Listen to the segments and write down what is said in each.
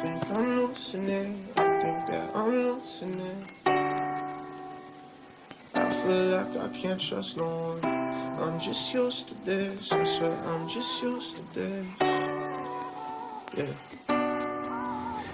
think I'm it. I think that I'm losing. I feel like I can't trust no one. I'm just used to this. I swear I'm just used to this. Yeah.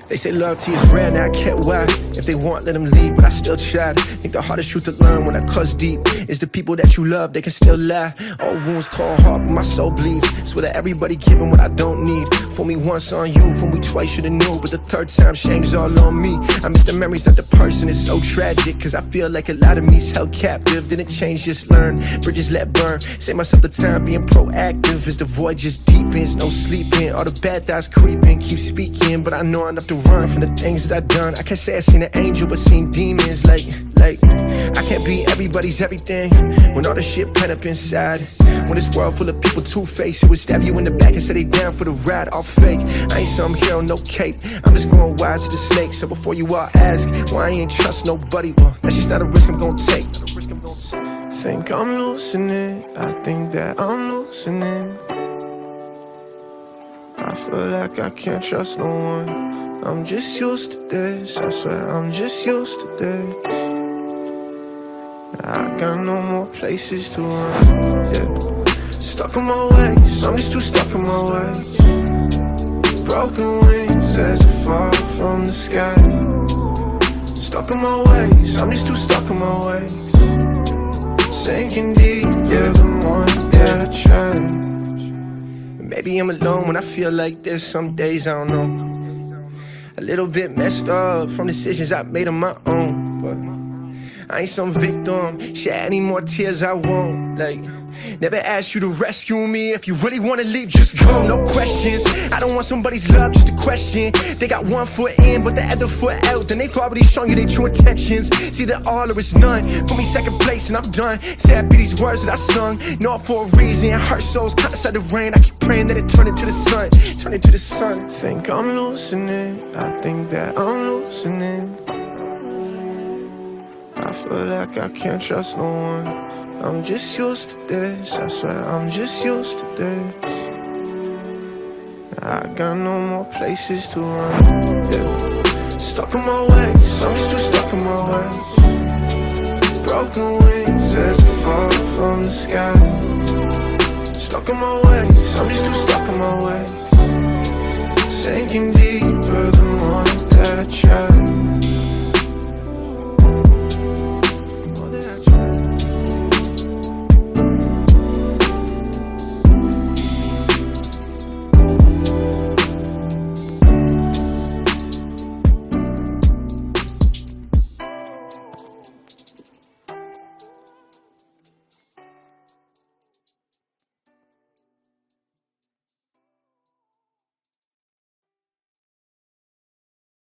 They say loyalty is rare, now I get why. If they want, let them leave, but I still try. Think the hardest truth to learn when I cuss deep is the people that you love, they can still lie. All wounds call heart, but my soul bleeds. Swear that everybody giving what I don't need. For me once on you, for me twice should've knew, but the third time shame's all on me. I miss the memories of the person, it's so tragic, cause I feel like a lot of me's held captive. Didn't change, just learn. Bridges let burn. Save myself the time being proactive as the void just deepens. No sleeping, all the bad thoughts creeping. Keep speaking, but I know enough to run from the things that I done. I can't say I've seen an angel, but seen demons. Like, like, I can't be everybody's everything when all the shit pent up inside. When this world full of people two faced who would stab you in the back and say they down for the ride, all fake. I ain't some hero, no cape. I'm just going wise to the snake. So before you all ask why I ain't trust nobody, well, that's just not a risk I'm gonna. Not a risk I'm gonna take. Think I'm losing it. I think that I'm losing it. I feel like I can't trust no one. I'm just used to this. I swear I'm just used to this. I got no more places to run. Yeah. Stuck in my ways. I'm just too stuck in my ways. Broken wings as I fall from the sky. Stuck in my ways. I'm just too stuck in my ways. Sinking deep, yeah, the more that I try. Maybe I'm alone when I feel like this. Some days I don't know. A little bit messed up from decisions I made on my own. But I ain't some victim. Shed any more tears I won't. Like, never asked you to rescue me. If you really wanna leave, just go. No questions. I don't want somebody's love, just a question. They got one foot in, but the other foot out. Then they've already shown you their true intentions. See the all or it's none. Put me second place and I'm done. That be these words that I sung. Not for a reason. Hurt souls caught inside the rain. I keep praying that it turn into the sun. Turn into the sun. Think I'm losing it. I think that I'm losing it. I feel like I can't trust no one. I'm just used to this. I swear I'm just used to this. I got no more places to run. Yeah. Stuck in my ways. I'm too stuck in my ways. Broken wings as I fall from the sky. Stuck in my ways. I'm just too stuck in my ways.